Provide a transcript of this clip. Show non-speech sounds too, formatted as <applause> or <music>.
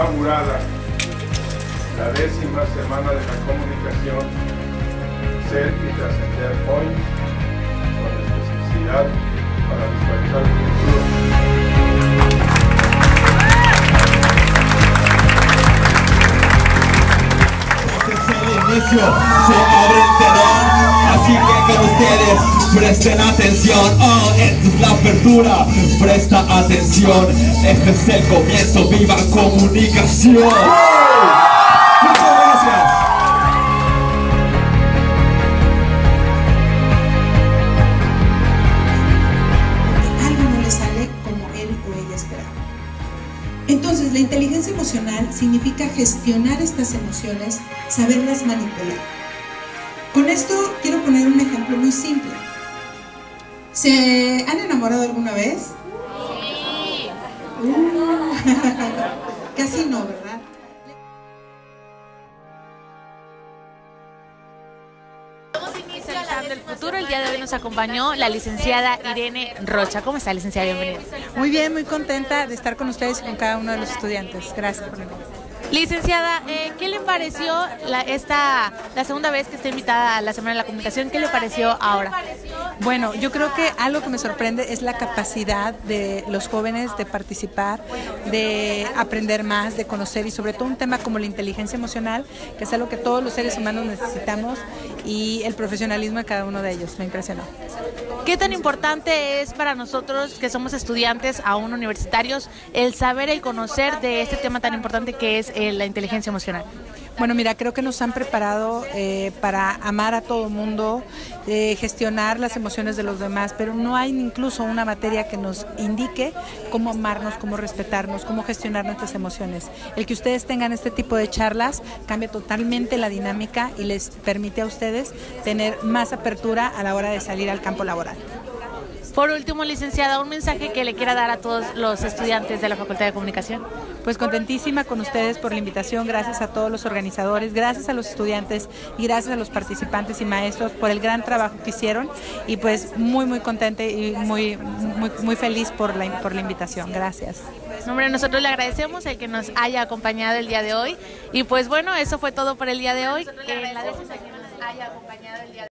inaugurada la décima semana de la comunicación, y trascender hoy con especificidad para visualizar el futuro. Este se abre ustedes presten atención. Oh, esta es la apertura, presta atención. Este es el comienzo, viva comunicación. Muchas gracias. Algo no le sale como él o ella esperaba. Entonces, la inteligencia emocional significa gestionar estas emociones, saberlas manipular. Con esto quiero poner un ejemplo muy simple. ¿Se han enamorado alguna vez? Sí. <laughs> casi no, ¿verdad? Analizando el futuro, el día de hoy nos acompañó la licenciada Irene Rocha. ¿Cómo está, licenciada? Bienvenida. Muy bien, muy contenta de estar con ustedes y con cada uno de los estudiantes. Gracias por invitación. Licenciada, eh, ¿qué le pareció la, esta, la segunda vez que está invitada a la Semana de la Comunicación? ¿Qué le pareció ahora? Bueno, yo creo que algo que me sorprende es la capacidad de los jóvenes de participar, de aprender más, de conocer y sobre todo un tema como la inteligencia emocional, que es algo que todos los seres humanos necesitamos y el profesionalismo de cada uno de ellos. Me impresionó. ¿Qué tan importante es para nosotros que somos estudiantes aún universitarios el saber, el conocer de este tema tan importante que es eh, la inteligencia emocional? Bueno, mira, creo que nos han preparado eh, para amar a todo mundo, eh, gestionar las emociones de los demás, pero no hay incluso una materia que nos indique cómo amarnos, cómo respetarnos, cómo gestionar nuestras emociones. El que ustedes tengan este tipo de charlas cambia totalmente la dinámica y les permite a ustedes tener más apertura a la hora de salir al campo laboral. Por último, licenciada, un mensaje que le quiera dar a todos los estudiantes de la Facultad de Comunicación. Pues contentísima con ustedes por la invitación, gracias a todos los organizadores, gracias a los estudiantes y gracias a los participantes y maestros por el gran trabajo que hicieron y pues muy muy contenta y muy muy, muy feliz por la, por la invitación. Gracias. Hombre, nosotros le agradecemos el que nos haya acompañado el día de hoy y pues bueno, eso fue todo por el día de hoy. Que la décima que nos haya acompañado el día de